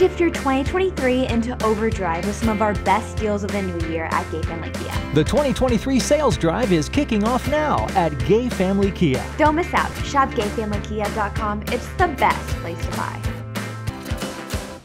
Shift your 2023 into overdrive with some of our best deals of the new year at Gay Family Kia. The 2023 sales drive is kicking off now at Gay Family Kia. Don't miss out. Shop gayfamilykia.com. It's the best place to buy.